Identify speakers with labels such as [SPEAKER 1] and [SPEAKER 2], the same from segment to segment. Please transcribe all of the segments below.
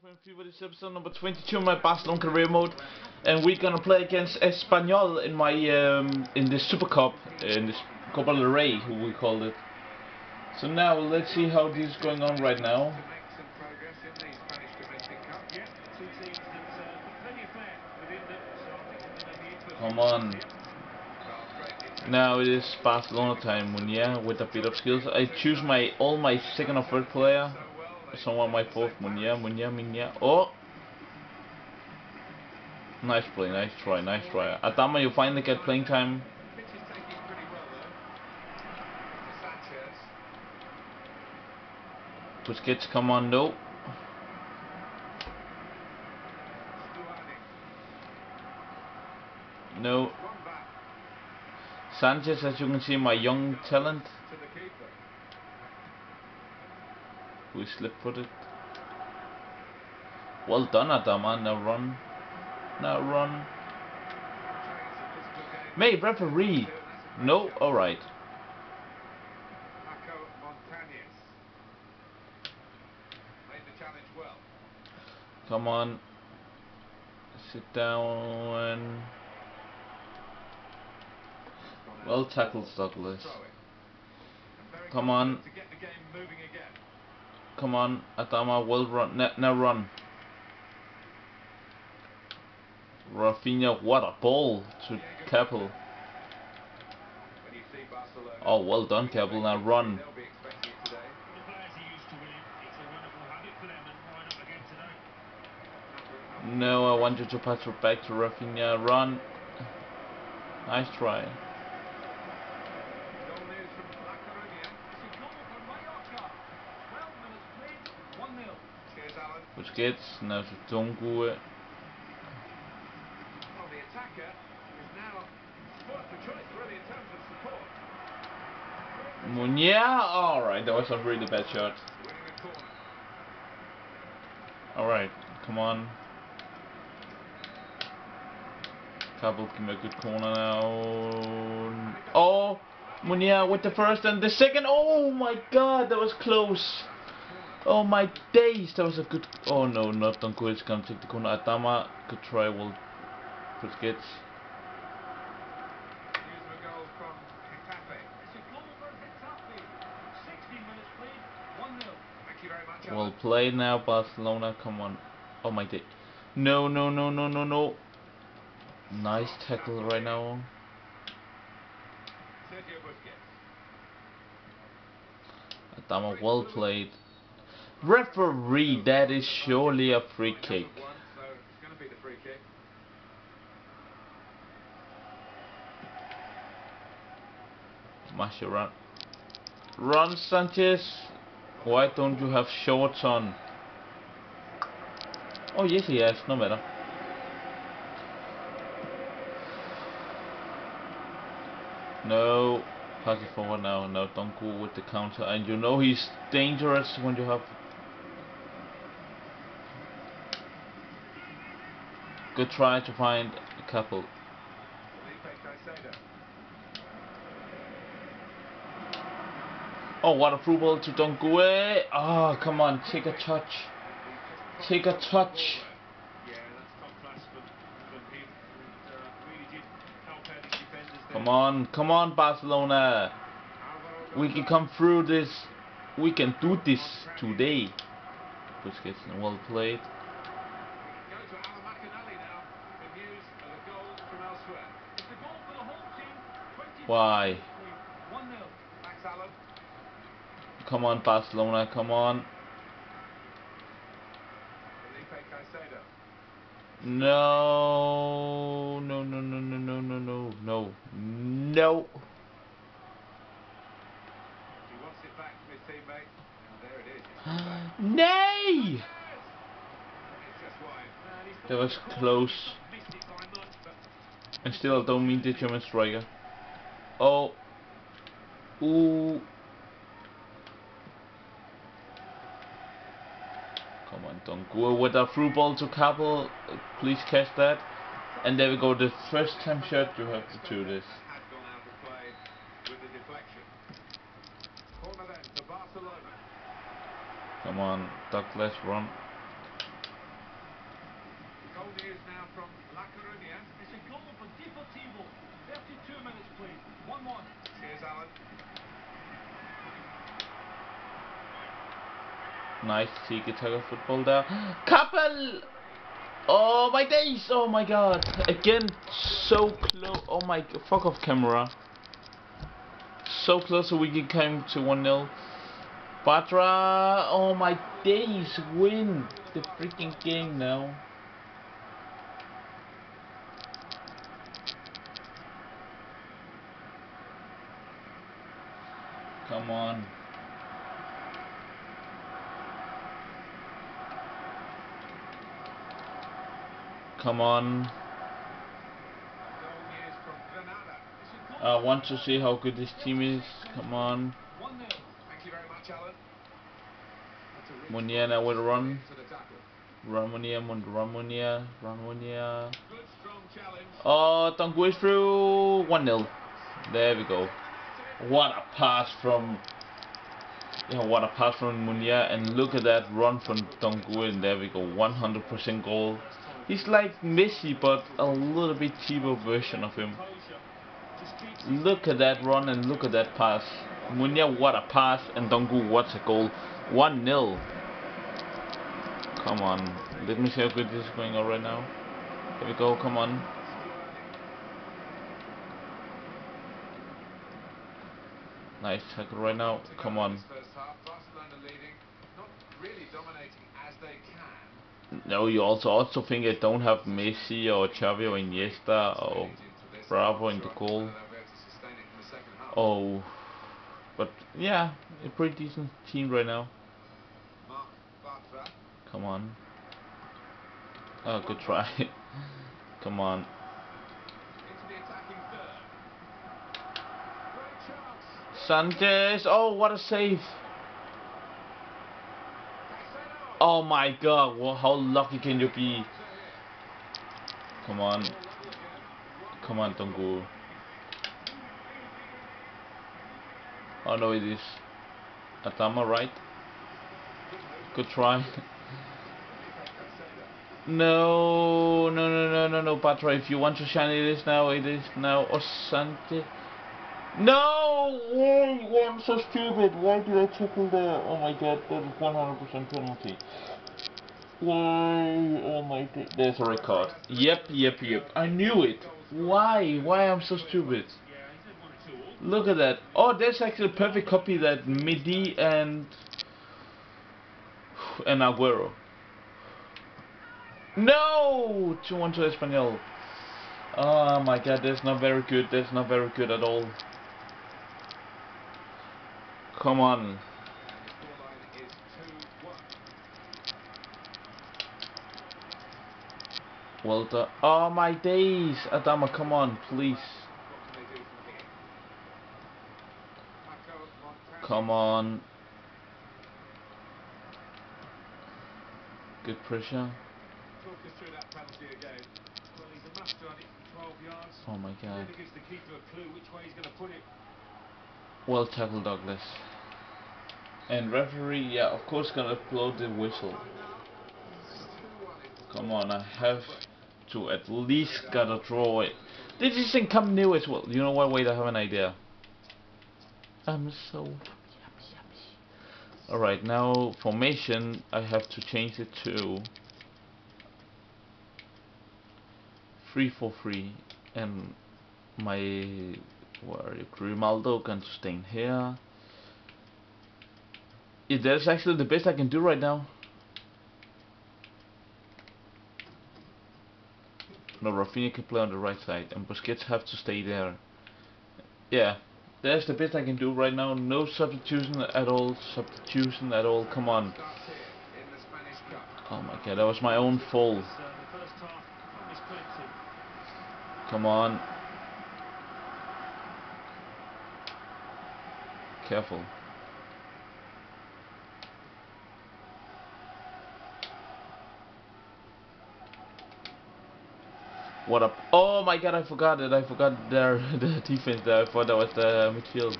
[SPEAKER 1] friend FIFA, this is episode number 22 in my Barcelona career mode and we're gonna play against Espanyol in my um, in this Super Cup, in this Copa del Rey, who we called it. So now let's see how this is going on right now. Come on. Now it is Barcelona time, Munia with a bit of skills. I choose my all my second or third player someone my fourth Munya, Munya, Munya. Oh! Nice play, nice try, nice try. Adama, you finally get playing time. Busquets, come on, no. No. Sanchez, as you can see, my young talent. We slip footed. Well done, Adama. Now run. Now run. May referee. No, alright. Come on. Sit down. Well tackled, Douglas. Come on. Come on, Adama, well run. Now, now run. Rafinha, what a ball to Capel. Oh, well done, Capel. Now run. No, I want you to pass it back to Rafinha. Run. Nice try. Busquets, now to Dongou. Munya, alright, that was a really bad shot. Alright, come on. Couple give me a good corner now. Oh, Munya with the first and the second. Oh my god, that was close. Oh my days, that was a good... Oh no, not Donko is gonna take the corner. Adama, good try, will Busquets. Well played now, Barcelona, come on. Oh my day. No, no, no, no, no, no. Nice tackle right now. Adama, well played. Referee, that is surely a free kick. Masha run. Run Sanchez. Why don't you have shorts on? Oh yes he has, no matter. No. Pass it forward now. No, don't go with the counter. And you know he's dangerous when you have Good try to find a couple. Oh, what a through ball to Dongou. Oh, ah, come on, take a touch. Take a touch. Come on, come on, Barcelona. We can come through this. We can do this today. Busquets, well played. Why? Come on, Barcelona, come on. No, no, no, no, no, no, no, no, no, no. Nay! That was close. And still don't mean the German striker. Oh. Come on, don't go with a through ball to Capel. Please catch that. And there we go, the first time shot you have to do this. Come on, Douglas, run.
[SPEAKER 2] it is now from La Coruña.
[SPEAKER 3] It's a goal for Deportivo. 32 minutes played. 1-1.
[SPEAKER 2] Here's Alan.
[SPEAKER 1] Nice tiki taka football there. Capel! Oh my days! Oh my god! Again, so close. Oh my. Fuck off, camera. So close we can come to 1 0. Bartra! Oh my days! Win the freaking game now. Come on. Come on. I want to see how good this team is. Come on.
[SPEAKER 3] 1-0.
[SPEAKER 2] Thank you very much, Alan. That's a rich
[SPEAKER 1] Munir now will run.
[SPEAKER 2] tackle.
[SPEAKER 1] Run Munir, Mun- run Munir, run
[SPEAKER 2] Munir. Strong challenge.
[SPEAKER 1] Oh, Dongou is through. 1 0. There we go. What a pass from. Yeah, what a pass from Munir. And look at that run from Dongou. And there we go. 100% goal. He's like Messi, but a little bit cheaper version of him. Look at that run and look at that pass. Munya, what a pass, and Dongou, what a goal. 1 0. Come on. Let me see how good this is going on right now. Here we go, come on. Nice tackle right now. Come on.
[SPEAKER 2] Half, really dominating as they can.
[SPEAKER 1] No, you also also think I don't have Messi or Xavi or Iniesta or Bravo in the goal. Oh. But yeah, a pretty decent team right now. Come on. Oh, good try. Come on. Sanchez. Oh, what a save. Oh my god. Well, how lucky can you be? Come on. Come on, Dongou. Oh no, it is Adama, right? Good try. no, no, no, no, no, no, Bartra. If you want to shine, it is now. It is now. Oh, Sanchez. No! Why? Why I'm so stupid? Why did I tackle there? Oh my god, that is 100% penalty. Why? Oh my god. There's a record. Yep, yep, yep. I knew it. Why? Why am so stupid? Look at that. Oh, that's actually a perfect copy that Midi and and Aguero. No! 2-1 to. Oh my god, that's not very good. That's not very good at all. Come on.
[SPEAKER 2] And the scoreline is 2-1.
[SPEAKER 1] Well done. Oh my days. Adama, come on, please. Come on. Good pressure.
[SPEAKER 2] Talk us through that penalty again.
[SPEAKER 3] Well, he's a master at it from 12 yards.
[SPEAKER 1] Oh my god. Well tackled, Douglas. And referee, yeah, of course, gonna blow the whistle. Come on, I have to at least gotta draw it. This isn't come new as well. You know what? Wait, I have an idea. I'm so happy, happy, happy. All right, now formation. I have to change it to three four three, and my where are you? Grimaldo to stay in here. Yeah, that's actually the best I can do right now. No, Rafinha can play on the right side, and Busquets have to stay there. Yeah, that's the best I can do right now. No substitution at all. Substitution at all. Come on. Oh my god, that was my own fault. Come on. Careful. What up? Oh my god, I forgot it. I forgot their the defense there. I thought that was the midfield.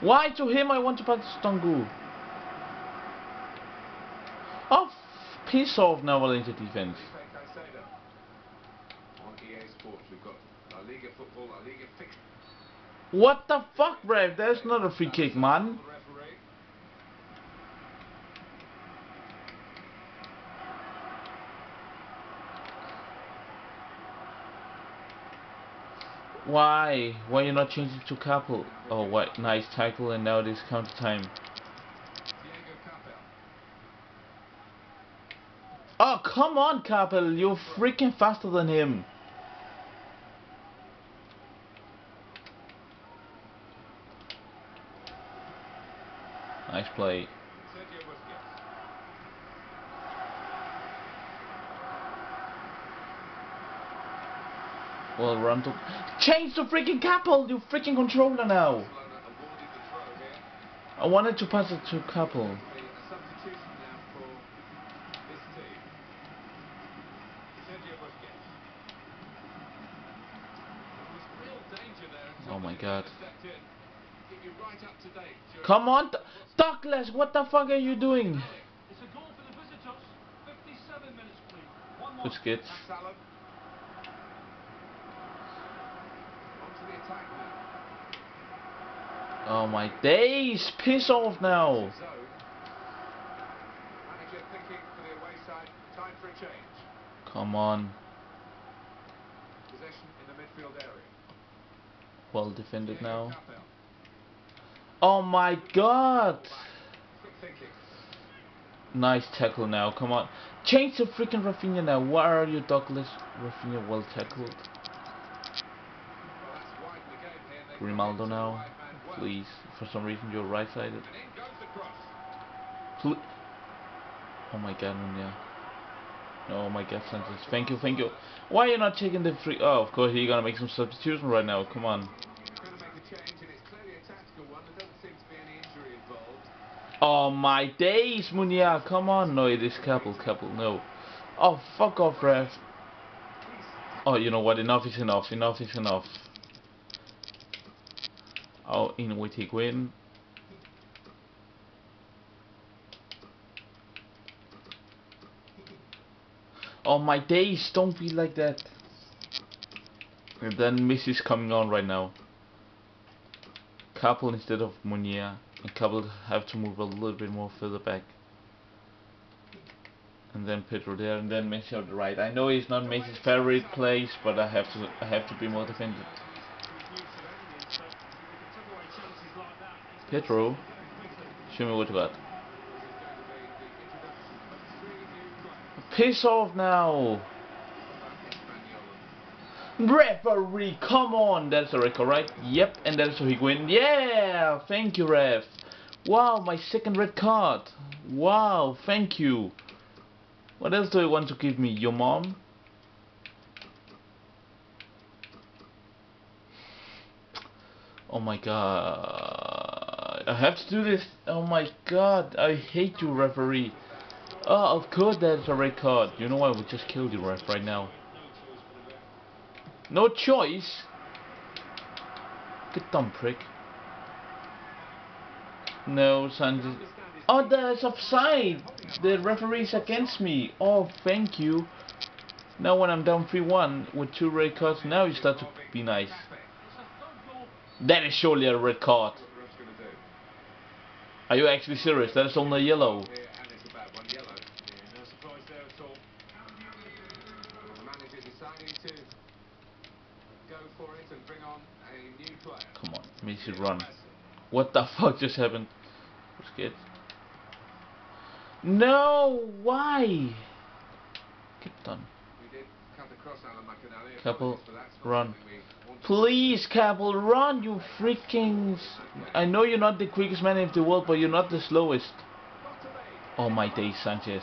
[SPEAKER 1] Why to him I want to pass Stongu? Piss off now, Valencia defense.
[SPEAKER 2] La Liga football, La Liga fixture
[SPEAKER 1] What the fuck, bruv? That's not a free kick, man. Why? Why you not changing to Capel? Oh, what nice tackle and now this counter time.
[SPEAKER 2] Diego Capel.
[SPEAKER 1] Oh, come on, Capel. You're freaking faster than him. Play. Well, run to change the freaking Capel. You freaking controller now. I wanted to pass it to Capel. Oh my God. Come on, Douglas. What the fuck are you doing?
[SPEAKER 3] It's a goal for the visitors. 57 minutes played. 1 1.
[SPEAKER 1] Busquets.
[SPEAKER 2] Max On to the attack now.
[SPEAKER 1] Oh my days. Piss off now.
[SPEAKER 2] Manager thinking for the away side. Time for a change.
[SPEAKER 1] Come on.
[SPEAKER 2] Possession in the midfield area.
[SPEAKER 1] Well defended now. Oh my god. Nice tackle now. Come on. Change the freaking Rafinha now. Where are you, Douglas? Rafinha well tackled.
[SPEAKER 2] Well, that's wide in the game here. They've got
[SPEAKER 1] Grimaldo now.
[SPEAKER 2] wide man well.
[SPEAKER 1] Please. For some reason you're right sided.
[SPEAKER 2] And in goes the cross.
[SPEAKER 1] Pl oh my god, Munya. Oh my god, Sanchez. Thank you, thank you. Why are you not taking the free? Oh, of course, you're gonna make some substitution right now. Come on.
[SPEAKER 2] Going to make a change, and it's clearly a tactical one. There doesn't seem to be any injury involved.
[SPEAKER 1] Oh my days, Munia, Come on. No, it is Capel, Capel. No. Oh, fuck off, ref. Oh, you know what? Enough is enough. Enough is enough. Oh, in we take win. Oh my days, don't be like that. And then Messi coming on right now. Capel instead of And Capel have to move a little bit more further back. And then Pedro there, and then Messi on the right. I know it's not Messi's favorite place, but I have to I have to be more defensive. Pedro, show me what you got. Piss off now! Referee, come on! That's a record, right? Yep, and that's he win. Yeah! Thank you, ref. Wow, my second red card. Wow, thank you. What else do you want to give me? Your mom? Oh my god. I have to do this. Oh my god. I hate you, referee. Oh, of course that's a red card. You know what? We just killed you, ref, right now. No choice. Get dumb prick. No, Sanchez. Oh, there's offside. The referee's against me. Oh, thank you. Now when I'm down 3-1 with two red cards, now you start to be nice. That is surely a red card. Are you actually serious? That is only yellow.
[SPEAKER 2] Go for it and bring on a new player.
[SPEAKER 1] Come on, Messi run. What the fuck just happened? Busquets. No, why? Get done.
[SPEAKER 2] We did cut across Alan
[SPEAKER 1] McInally.
[SPEAKER 2] Capel, for that.
[SPEAKER 1] Run.
[SPEAKER 2] something we wanted.
[SPEAKER 1] Please, Capel, run, you freaking... I know you're not the quickest man in the world, but you're not the slowest. Oh my days, Sanchez.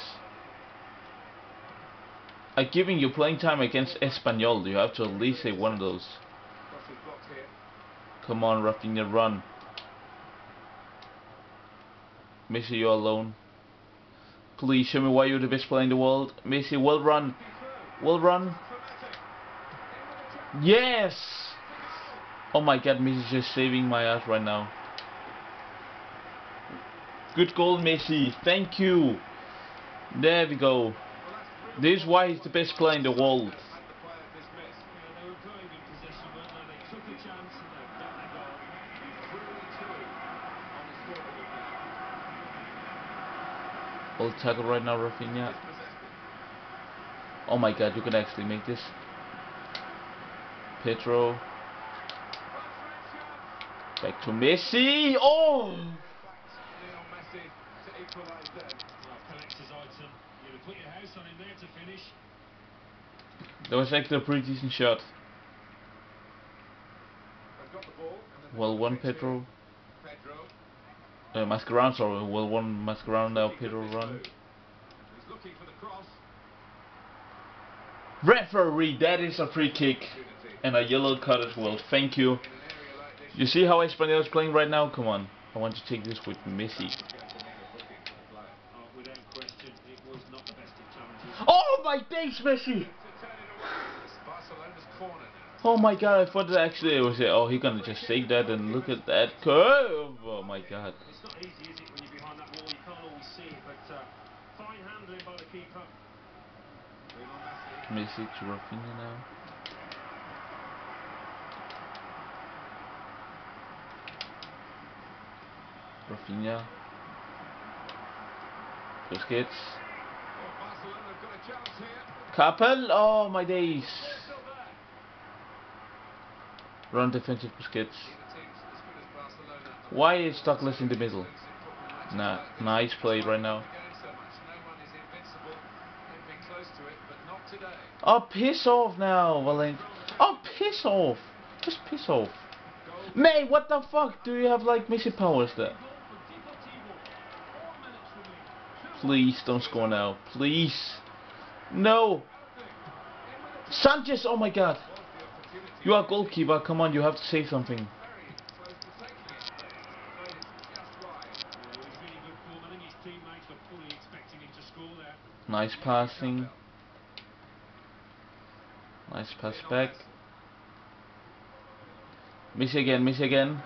[SPEAKER 1] I'm giving you playing time against Espanyol. You have to at least say one of those. Come on, Rafinha, run. Messi, you're alone. Please show me why you're the best player in the world. Messi, well run. Well run. Yes! Oh my god, Messi's just saving my ass right now. Good goal, Messi. Thank you. There we go. This is why he's the best player in the world. Well tackle right now, Rafinha. Oh my god, you can actually make this. Pedro. Back to Messi. Oh!
[SPEAKER 2] Lionel Messi to equalise then.
[SPEAKER 3] Well, collector's item. You'd have put your house on him there to finish.
[SPEAKER 1] That was actually a pretty decent shot.
[SPEAKER 2] They've got the ball. and
[SPEAKER 1] Well, one Pedro.
[SPEAKER 2] Pedro.
[SPEAKER 1] Uh, Mascherano, sorry. Well, one Mascherano now. Pedro run.
[SPEAKER 2] He's looking for the cross.
[SPEAKER 1] Referee, that is a free kick. And a yellow card as well. Thank you.
[SPEAKER 2] In an area like this,
[SPEAKER 1] You see how Espanyol is playing right now? Come on. I want to take this with Messi.
[SPEAKER 2] you have to make a booking for the player.
[SPEAKER 3] Oh, without question, it was not the best of challenges.
[SPEAKER 1] Oh my days, Messi!
[SPEAKER 2] To turn it away. It's Barcelona's corner now.
[SPEAKER 1] Oh my god, I thought that actually it was it. oh he gonna just save that and look at that curve. Oh my god.
[SPEAKER 3] It's not easy, is it, when you're behind that wall? You can't always see but uh, fine handling by the keeper.
[SPEAKER 1] Messi. to Rafinha now. Rafinha. Busquets. Capel. Oh my days. Run defensive
[SPEAKER 2] Barcelona.
[SPEAKER 1] Why is Douglas in the middle? Nah, nice play right now. Oh, piss off now, Valent. Oh, piss off. Just piss off. Mate, what the fuck? Do you have like Messi powers there? Please don't score now. Please. No. Sanchez, oh my god. You are goalkeeper. Come on, you have to say something. Nice passing. Nice pass back. Miss again, miss again.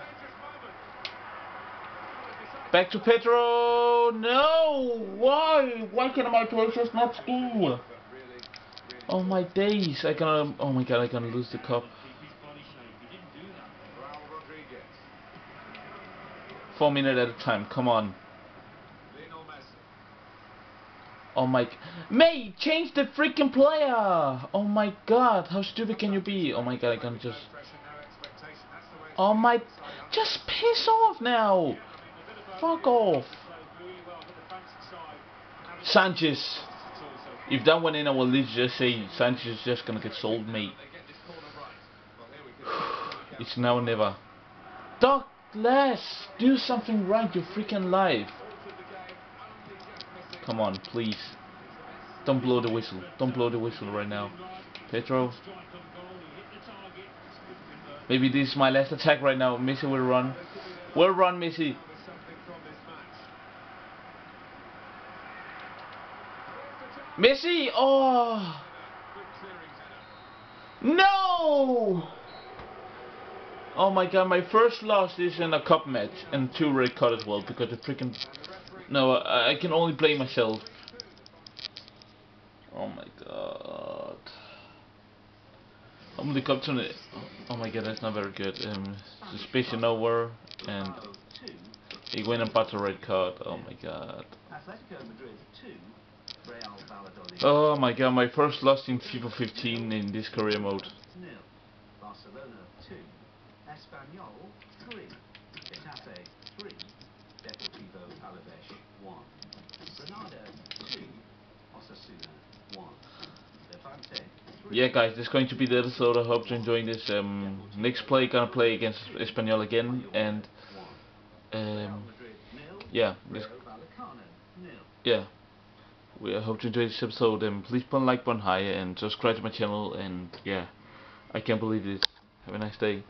[SPEAKER 1] Back to Pedro. No. Why? Why can my players not score? Oh my days. I gonna. Oh my god. I gonna lose the cup. Four minutes at a time. Come on. Oh my. May change the freaking player. Oh my god. How stupid can you be? Oh my god. I gonna just. Oh my. Just piss off now. Fuck off. Sanchez. If that went in, I will literally just say Sanchez is just gonna get sold, mate. It's now or never. Douglas, do something right, you freaking
[SPEAKER 2] missing.
[SPEAKER 1] Come on, please. Don't blow the whistle. Don't blow the whistle right now. Pedro. Maybe this is my last attack right now. Messi will run. Will run, Messi.
[SPEAKER 2] With something from this match.
[SPEAKER 1] Messi! Oh! No! Oh my god, my first loss is in a cup match and two red card as well because the freaking.
[SPEAKER 2] And
[SPEAKER 1] No, I, I can only blame myself. Oh my god. I'm the captain. Oh my god, that's not very good. Um, suspicion over and Iguana Butter red card. Oh my god.
[SPEAKER 4] Madrid 2, Real Valladolid
[SPEAKER 1] Oh my god, my first loss in FIFA 15 in this career mode.
[SPEAKER 4] Barcelona 2, Espanyol 3, Getafe 3, Deportivo Alaves 1, Granada 2, Osasuna 1,
[SPEAKER 1] Yeah guys, this is going to be the episode. I hope you're enjoying this. Um, next play gonna play against Espanyol again and um, yeah, this, yeah. We I hope you enjoyed this episode and please put a like button higher and subscribe to my channel and yeah, I can't believe this. Have a nice day.